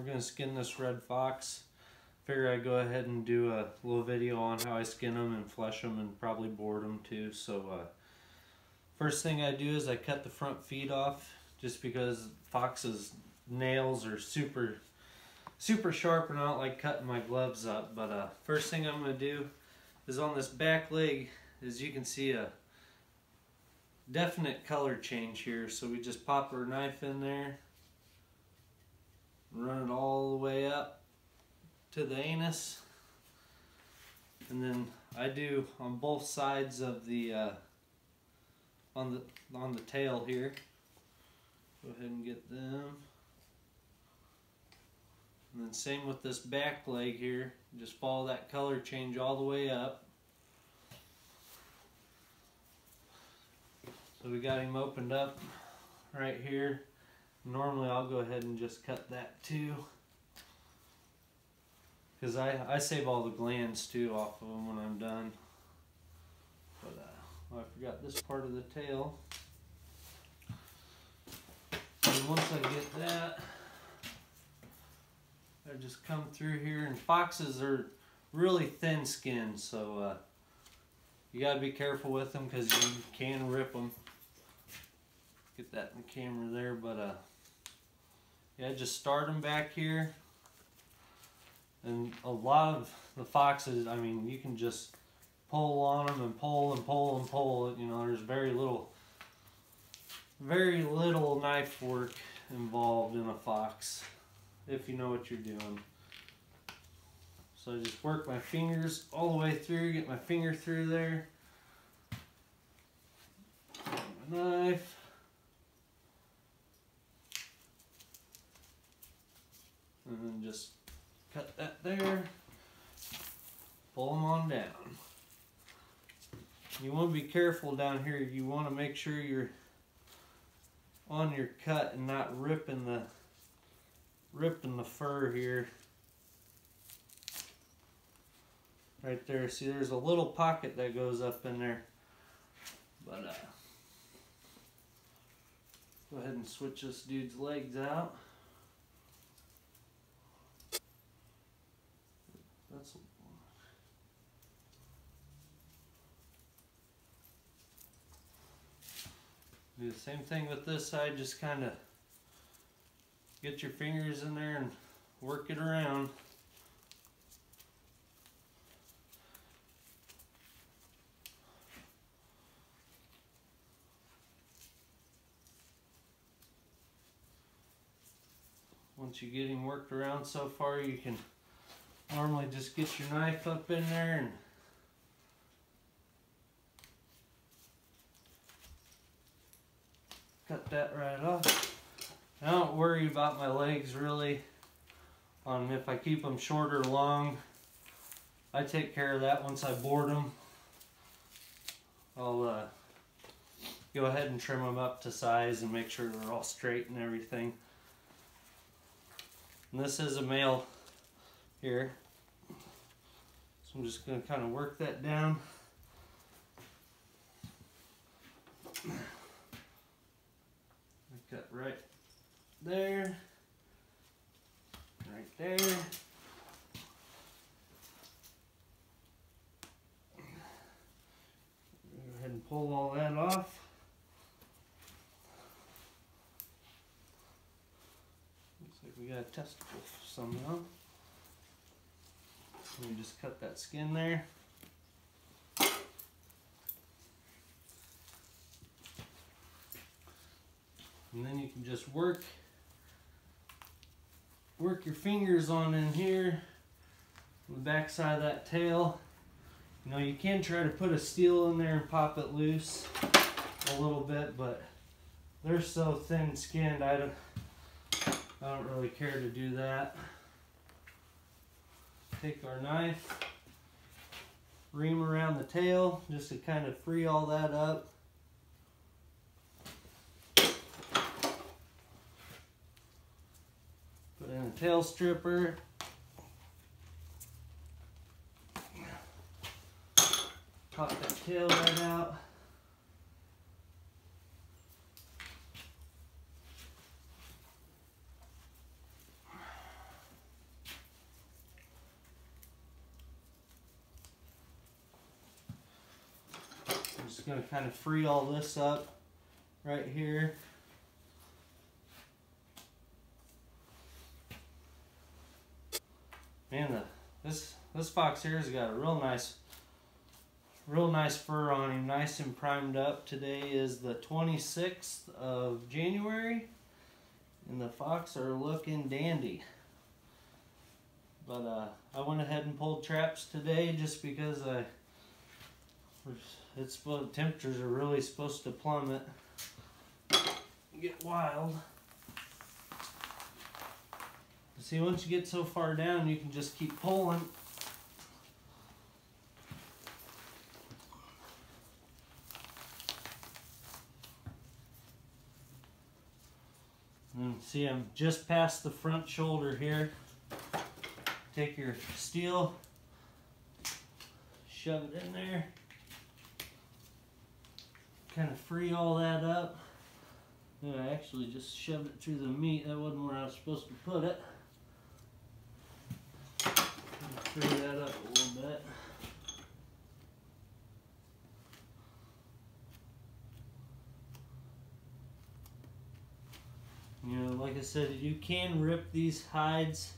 we're gonna skin this red fox. Figure I'd go ahead and do a little video on how I skin them and flesh them and probably board them too. So uh, first thing I do is I cut the front feet off just because foxes nails are super super sharp and I don't like cutting my gloves up. But uh, first thing I'm gonna do is on this back leg, as you can see a definite color change here. So we just pop our knife in there, run it all the way up to the anus. And then I do on both sides of the uh, on the on the tail here. Go ahead and get them. And then same with this back leg here. Just follow that color change all the way up. So we got him opened up right here. Normally I'll go ahead and just cut that too. Because I, I save all the glands too off of them when I'm done. But uh, I forgot this part of the tail. And once I get that, I just come through here. And foxes are really thin skinned, so uh, you got to be careful with them because you can rip them get that in the camera there, but uh, yeah, just start them back here. And a lot of the foxes, I mean, you can just pull on them and pull and pull and pull. You know, there's very little, very little knife work involved in a fox, if you know what you're doing. So I just work my fingers all the way through, get my finger through there. My knife. And then just cut that there. Pull them on down. You want to be careful down here. You want to make sure you're on your cut and not ripping the ripping the fur here. Right there. See there's a little pocket that goes up in there. But uh go ahead and switch this dude's legs out That's do the same thing with this side, just kind of get your fingers in there and work it around. Once you get him worked around so far, you can Normally just get your knife up in there and cut that right off. I don't worry about my legs really on if I keep them short or long. I take care of that once I board them. I'll uh, go ahead and trim them up to size and make sure they're all straight and everything. And this is a male here. So I'm just going to kind of work that down. Cut right there, right there. Go ahead and pull all that off. Looks like we got a testicle somehow. We just cut that skin there. And then you can just work work your fingers on in here on the back side of that tail. You know, you can try to put a steel in there and pop it loose a little bit, but they're so thin skinned, I don't, I don't really care to do that take our knife, ream around the tail just to kind of free all that up. Put in a tail stripper. Pop that tail right out. Going to kind of free all this up right here. Man, the, this this fox here has got a real nice, real nice fur on him, nice and primed up. Today is the 26th of January, and the fox are looking dandy. But uh, I went ahead and pulled traps today just because I, it's supposed, temperatures are really supposed to plummet, get wild. See, once you get so far down, you can just keep pulling. And see, I'm just past the front shoulder here. Take your steel, shove it in there, kind of free all that up. And I actually just shoved it through the meat. That wasn't where I was supposed to put it. Free that up a little bit. You know, like I said, you can rip these hides.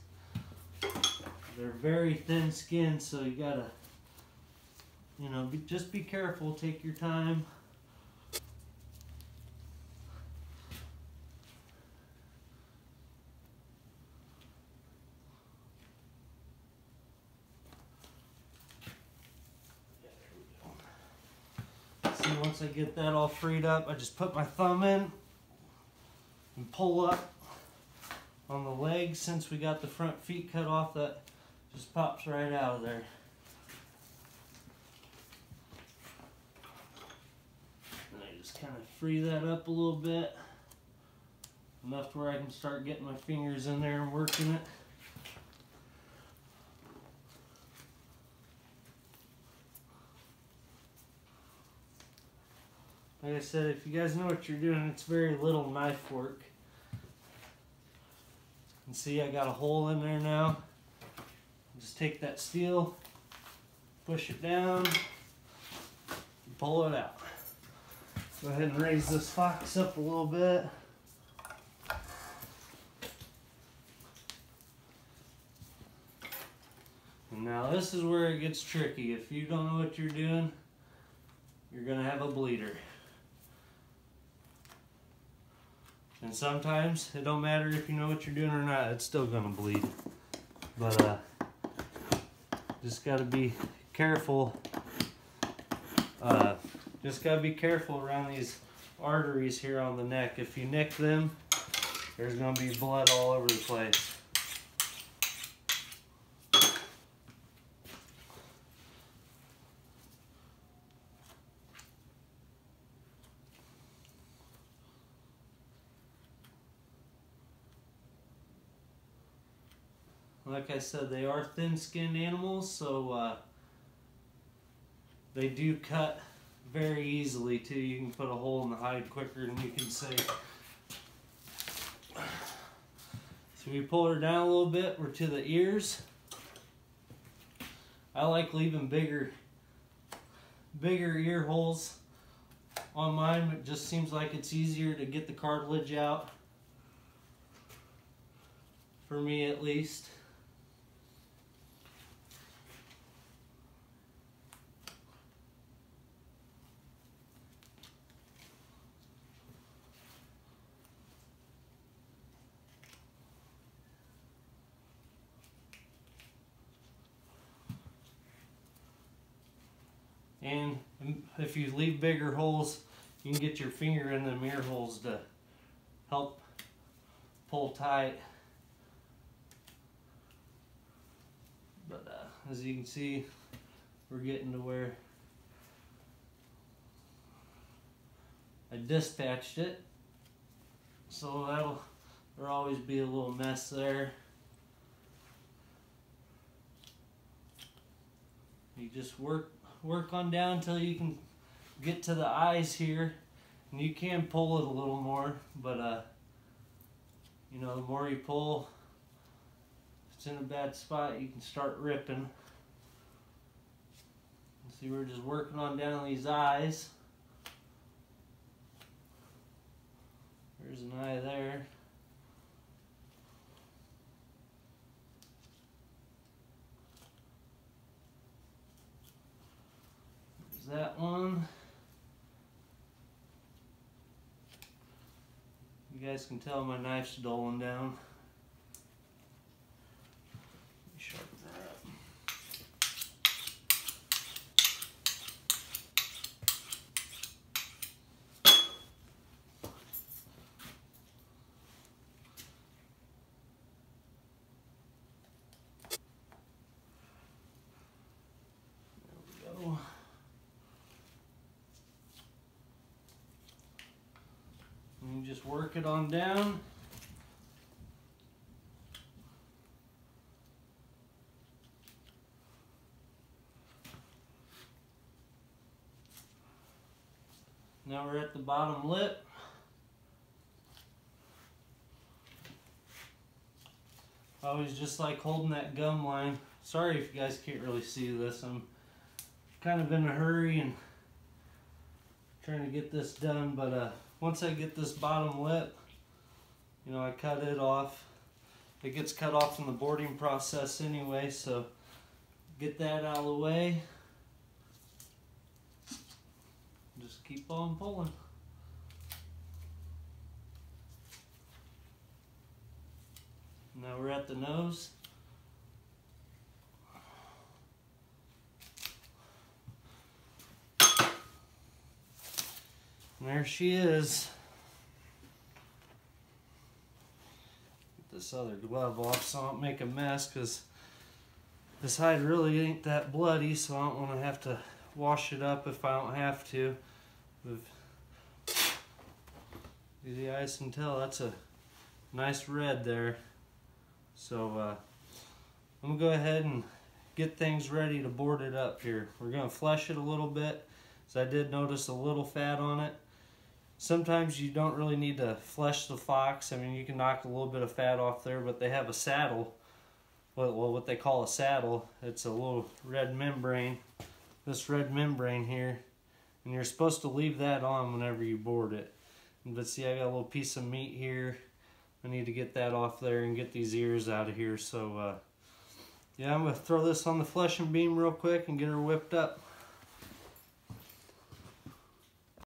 They're very thin skinned, so you gotta, you know, be, just be careful. Take your time. See, once I get that all freed up, I just put my thumb in and pull up on the legs since we got the front feet cut off that just pops right out of there. And I just kind of free that up a little bit enough to where I can start getting my fingers in there and working it. Like I said, if you guys know what you're doing, it's very little knife work. And see, I got a hole in there now. Just take that steel, push it down, pull it out. Go ahead and raise this fox up a little bit. Now this is where it gets tricky. If you don't know what you're doing, you're gonna have a bleeder. And sometimes it don't matter if you know what you're doing or not, it's still gonna bleed. But uh, just gotta be careful. Uh, just gotta be careful around these arteries here on the neck. If you nick them, there's gonna be blood all over the place. Like I said, they are thin-skinned animals, so uh, they do cut very easily too. You can put a hole in the hide quicker than you can say. So we pull her down a little bit. We're to the ears. I like leaving bigger, bigger ear holes on mine. It just seems like it's easier to get the cartilage out. For me at least. And if you leave bigger holes, you can get your finger in the mirror holes to help pull tight. But uh, as you can see, we're getting to where I dispatched it. So that'll there'll always be a little mess there. You just work work on down until you can get to the eyes here. And you can pull it a little more, but uh, you know, the more you pull, if it's in a bad spot, you can start ripping. See, we're just working on down these eyes. There's an eye there. That one. You guys can tell my knife's dulling down. Sharpen her up. There we go. And you just work it on down. Now we're at the bottom lip. I always just like holding that gum line. Sorry if you guys can't really see this. I'm kind of in a hurry and trying to get this done, but uh, once I get this bottom lip, you know, I cut it off. It gets cut off in the boarding process anyway, so get that out of the way. Just keep on pulling. Now we're at the nose. And there she is. Get this other glove off so I don't make a mess because this hide really ain't that bloody so I don't want to have to wash it up if I don't have to. With the eyes can tell that's a nice red there. So uh, I'm gonna go ahead and get things ready to board it up here. We're gonna flesh it a little bit. So I did notice a little fat on it. Sometimes you don't really need to flesh the fox. I mean, you can knock a little bit of fat off there, but they have a saddle. Well, what they call a saddle. It's a little red membrane. This red membrane here. And you're supposed to leave that on whenever you board it. But see, I got a little piece of meat here. I need to get that off there and get these ears out of here. So, uh, yeah, I'm going to throw this on the fleshing beam real quick and get her whipped up.